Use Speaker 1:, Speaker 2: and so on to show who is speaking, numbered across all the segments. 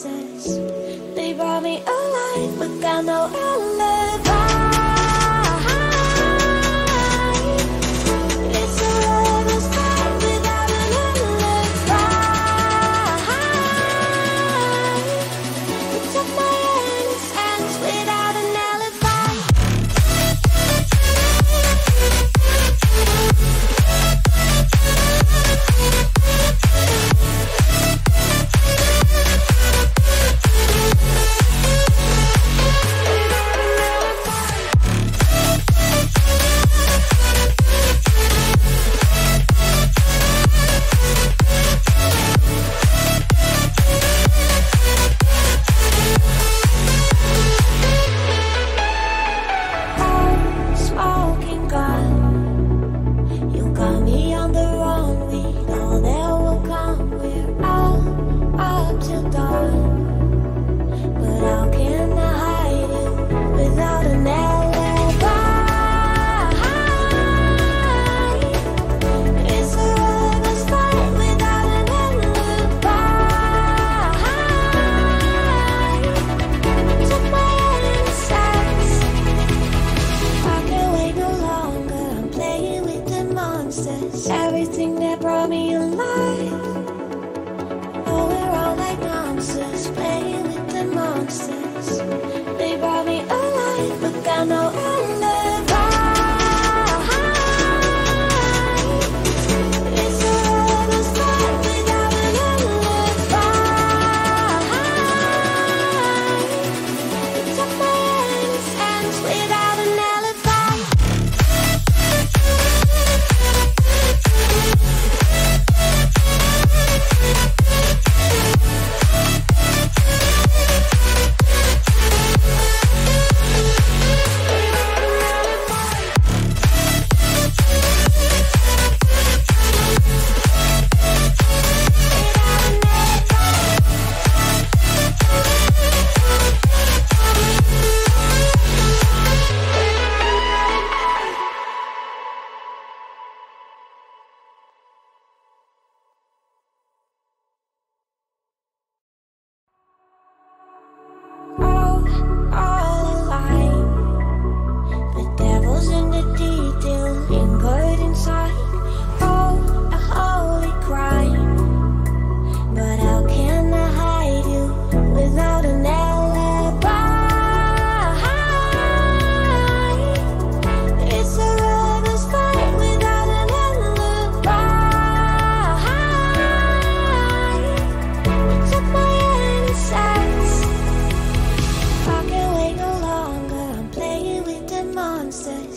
Speaker 1: They brought me alive, but got no alibi. know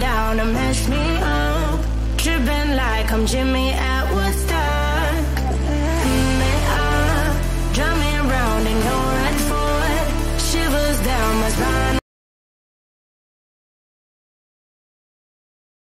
Speaker 2: down to mess me up. Dripping like I'm Jimi at Woodstock.